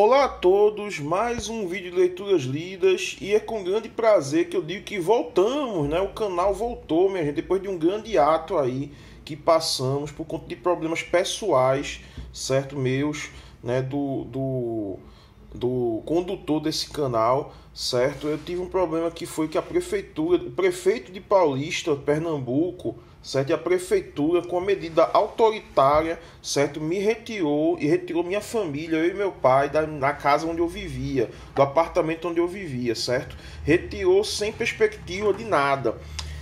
Olá a todos, mais um vídeo de leituras lidas e é com grande prazer que eu digo que voltamos, né? O canal voltou, minha gente, depois de um grande ato aí que passamos por conta de problemas pessoais, certo? Meus, né? Do, do, do condutor desse canal, certo? Eu tive um problema que foi que a prefeitura, o prefeito de Paulista, Pernambuco, certo? E a prefeitura, com a medida autoritária, certo? Me retirou e retirou minha família, eu e meu pai, da, da casa onde eu vivia, do apartamento onde eu vivia, certo? Retirou sem perspectiva de nada.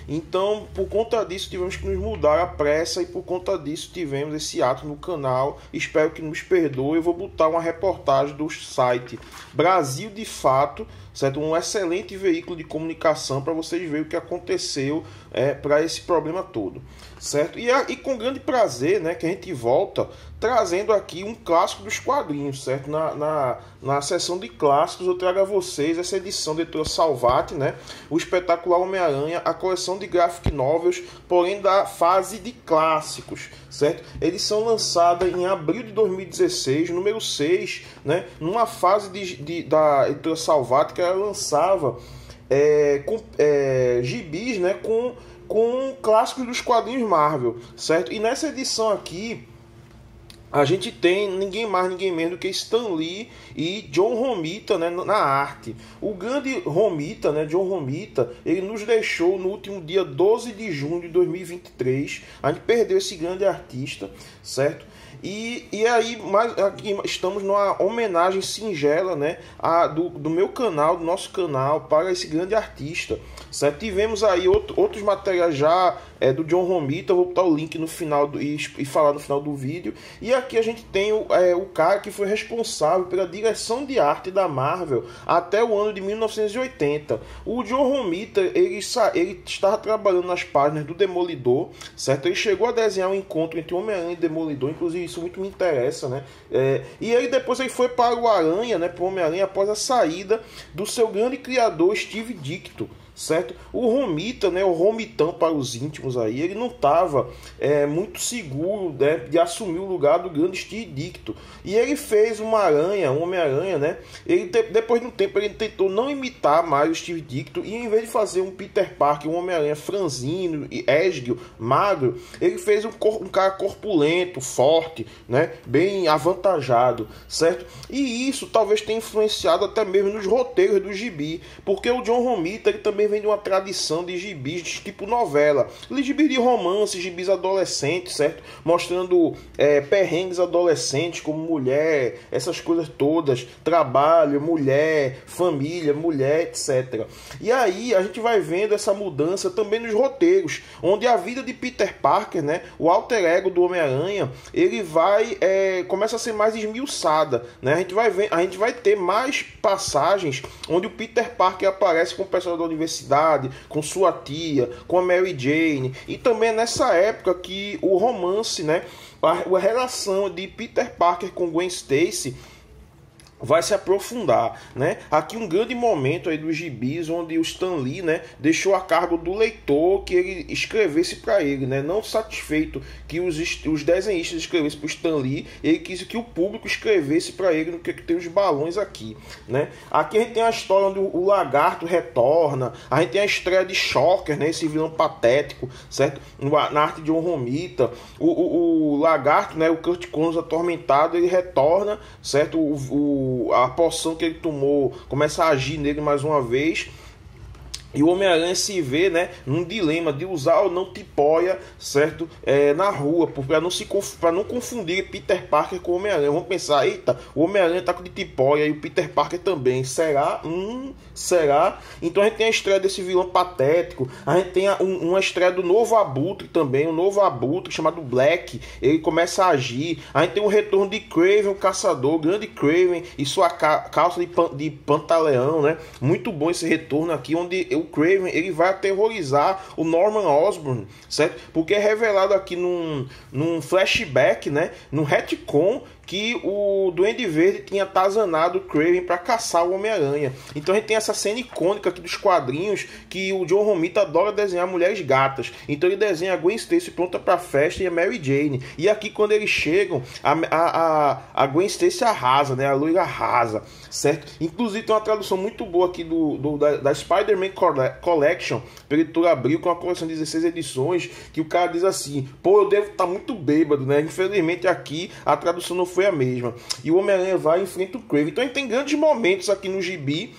Então, por conta disso, tivemos que nos mudar à pressa e por conta disso tivemos esse ato no canal. Espero que nos perdoe. Eu vou botar uma reportagem do site Brasil de Fato, certo? Um excelente veículo de comunicação para vocês verem o que aconteceu é, para esse problema todo, certo? E, e com grande prazer, né, que a gente volta trazendo aqui um clássico dos quadrinhos, certo? Na, na, na sessão de clássicos eu trago a vocês essa edição de Editora Salvati, né? O espetacular Homem-Aranha, a coleção de graphic novels, porém da fase de clássicos, certo? Edição lançada em abril de 2016, número 6, né? Numa fase de, de da Editora Salvati que ela lançava é, com, é, gibis, né? Com, com clássicos dos quadrinhos Marvel, certo? E nessa edição aqui a gente tem ninguém mais, ninguém menos do que Stan Lee e John Romita né, na arte. O grande Romita, né, John Romita, ele nos deixou no último dia 12 de junho de 2023. A gente perdeu esse grande artista, certo? E, e aí, mais, aqui estamos numa homenagem singela né, a, do, do meu canal, do nosso canal, para esse grande artista. Certo? Tivemos aí outro, outros materiais já é, do John Romita, vou botar o link no final do, e, e falar no final do vídeo. E aqui a gente tem o, é, o cara que foi responsável pela direção de arte da Marvel até o ano de 1980. O John Romita, ele, ele estava trabalhando nas páginas do Demolidor, certo? Ele chegou a desenhar um encontro entre Homem-Aranha e Demolidor, inclusive isso muito me interessa, né? É, e aí depois ele foi para o Aranha, né? Para o Homem-Aranha após a saída do seu grande criador Steve Dicto certo? O Romita, né, o Romitão para os íntimos aí, ele não estava é, muito seguro né, de assumir o lugar do grande Steve Dicto. E ele fez uma aranha, um Homem-Aranha, né? Ele, depois de um tempo, ele tentou não imitar mais o Steve Dicto e em vez de fazer um Peter Parker, um Homem-Aranha franzino e esguio, magro, ele fez um, um cara corpulento, forte, né? Bem avantajado, certo? E isso talvez tenha influenciado até mesmo nos roteiros do gibi, porque o John Romita ele também também vem de uma tradição de gibis tipo novela. Gibis de romance, gibis adolescentes, certo? Mostrando é, perrengues adolescentes como mulher, essas coisas todas, trabalho, mulher, família, mulher, etc. E aí a gente vai vendo essa mudança também nos roteiros, onde a vida de Peter Parker, né, o alter ego do Homem-Aranha, ele vai é, começa a ser mais esmiuçada, né? A gente vai ver, a gente vai ter mais passagens onde o Peter Parker aparece com o pessoal da universidade com sua tia, com a Mary Jane. E também é nessa época que o romance, né, a relação de Peter Parker com Gwen Stacy vai se aprofundar, né? Aqui um grande momento aí dos gibis onde o Stan Lee, né, deixou a cargo do leitor que ele escrevesse para ele, né? Não satisfeito que os, os desenhistas escrevessem para o Stan Lee, ele quis que o público escrevesse para ele no que, que tem os balões aqui, né? Aqui a gente tem a história onde o, lagarto retorna, a gente tem a estreia de Shocker, né, esse vilão patético, certo? Na arte de um Romita, o, o, o lagarto, né, o Kurt Connors atormentado, ele retorna, certo? o, o a poção que ele tomou começa a agir nele mais uma vez e o Homem-Aranha se vê né, num dilema de usar ou não tipóia certo, é, na rua, para não, se, não confundir Peter Parker com o Homem-Aranha. Vamos pensar, eita, o Homem-Aranha tá com de tipóia e o Peter Parker também. Será? Hum, será? Então a gente tem a estreia desse vilão patético, a gente tem a, um, uma estreia do novo Abutre também, um novo Abutre chamado Black, ele começa a agir. A gente tem o retorno de Craven, o caçador, grande Craven e sua ca calça de, pan de pantaleão, né? Muito bom esse retorno aqui, onde o Craven ele vai aterrorizar o Norman Osborn, certo? Porque é revelado aqui num, num flashback, né? Num retcon que o Duende Verde tinha atazanado o Craven para caçar o Homem-Aranha. Então a gente tem essa cena icônica aqui dos quadrinhos que o John Romita adora desenhar mulheres gatas. Então ele desenha a Gwen Stacy pronta para festa e a Mary Jane. E aqui quando eles chegam, a, a, a, Gwen Stacy arrasa, né? A loira arrasa, certo? Inclusive tem uma tradução muito boa aqui do, do da, da Spider-Man Collection, pela editora Abril, com uma coleção de 16 edições, que o cara diz assim, pô, eu devo estar tá muito bêbado, né? Infelizmente aqui a tradução não foi a mesma. E o Homem-Aranha vai e enfrenta o Crave. Então a tem grandes momentos aqui no gibi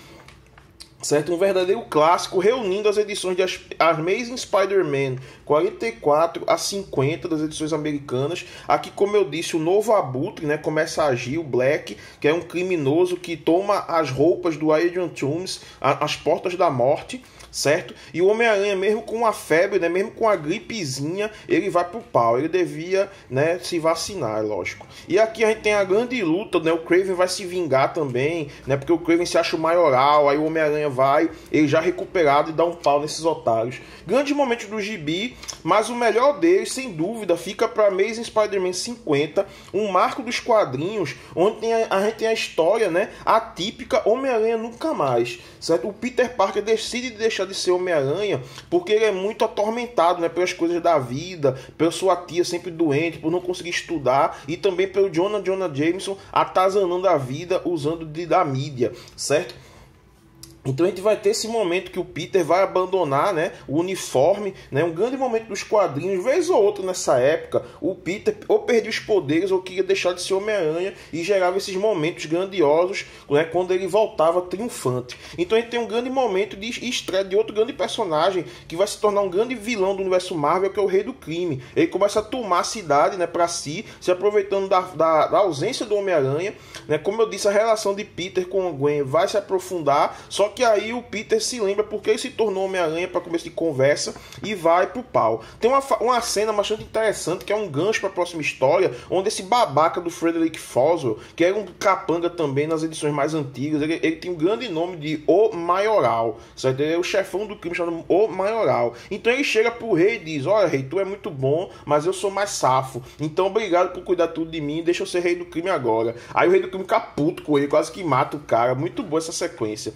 certo? Um verdadeiro clássico reunindo as edições de Amazing Spider-Man 44 a 50 das edições americanas. Aqui, como eu disse, o novo Abutre, né, começa a agir, o Black, que é um criminoso que toma as roupas do Adrian Toomes, as portas da morte, certo? E o Homem-Aranha, mesmo com a febre, né, mesmo com a gripezinha, ele vai pro pau. Ele devia, né, se vacinar, é lógico. E aqui a gente tem a grande luta, né? O Craven vai se vingar também, né? Porque o Craven se acha o maioral, aí o Homem-Aranha vai, ele já recuperado e dá um pau nesses otários. Grande momento do gibi, mas o melhor deles, sem dúvida, fica para Amazing Spider-Man 50, um marco dos quadrinhos, onde tem a, a gente tem a história, né, atípica Homem-Aranha nunca mais, certo? O Peter Parker decide deixar de ser Homem-Aranha porque ele é muito atormentado, né, pelas coisas da vida, pela sua tia sempre doente, por não conseguir estudar e também pelo Jonah Jonah Jameson atazanando a vida usando de, da mídia, certo? Então a gente vai ter esse momento que o Peter vai abandonar né, o uniforme, né, um grande momento dos quadrinhos, vez ou outra nessa época, o Peter ou perdia os poderes ou queria deixar de ser Homem-Aranha e gerava esses momentos grandiosos né, quando ele voltava triunfante. Então a gente tem um grande momento de estreia de outro grande personagem que vai se tornar um grande vilão do universo Marvel, que é o Rei do Crime. Ele começa a tomar a cidade né, para si, se aproveitando da, da, da ausência do Homem-Aranha. Né, como eu disse, a relação de Peter com o Gwen vai se aprofundar, só que que aí o Peter se lembra porque ele se tornou Homem-Aranha para começo de conversa e vai pro pau. Tem uma, uma cena bastante interessante que é um gancho para a próxima história, onde esse babaca do Frederick Foswell, que era um capanga também nas edições mais antigas, ele, ele tem um grande nome de O Maioral, certo? Ele é o chefão do crime chamado O Maioral. Então ele chega pro rei e diz: Olha, rei, tu é muito bom, mas eu sou mais safo. Então obrigado por cuidar tudo de mim, deixa eu ser rei do crime agora. Aí o rei do crime fica puto com ele, quase que mata o cara. Muito boa essa sequência.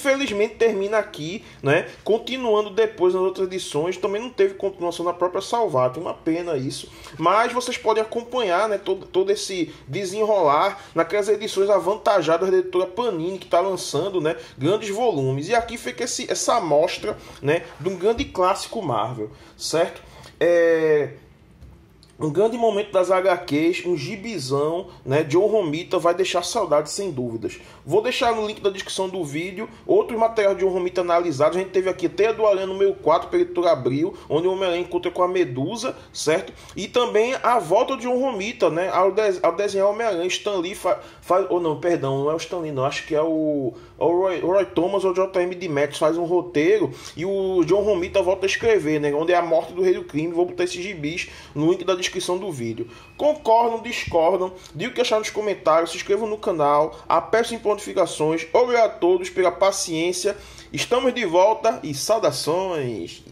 Infelizmente termina aqui, né? Continuando depois nas outras edições, também não teve continuação na própria Salvato, uma pena isso. Mas vocês podem acompanhar, né? Todo, todo esse desenrolar naquelas edições avantajadas da editora Panini que está lançando, né? Grandes volumes. E aqui fica esse, essa amostra, né? De um grande clássico Marvel, certo? É um grande momento das HQs, um gibizão, né? John Romita vai deixar saudade sem dúvidas. Vou deixar no link da descrição do vídeo outros materiais de John Romita analisados. A gente teve aqui até a do Aranha número 4, pelo editor Abril, onde o Homem-Aranha encontra com a Medusa, certo? E também a volta de John Romita, né? Ao, de ao desenhar o Homem-Aranha, Stan Lee faz... Fa ou não, perdão, não é o Stan Lee, não. Acho que é o, o Roy, Roy Thomas ou o JM de Metz faz um roteiro e o John Romita volta a escrever, né? Onde é a morte do Rei do Crime. Vou botar esses gibis no link da descrição descrição do vídeo. Concordam, discordam, digam o que acharam nos comentários, se inscrevam no canal, apertem notificações. Obrigado a todos pela paciência. Estamos de volta e saudações!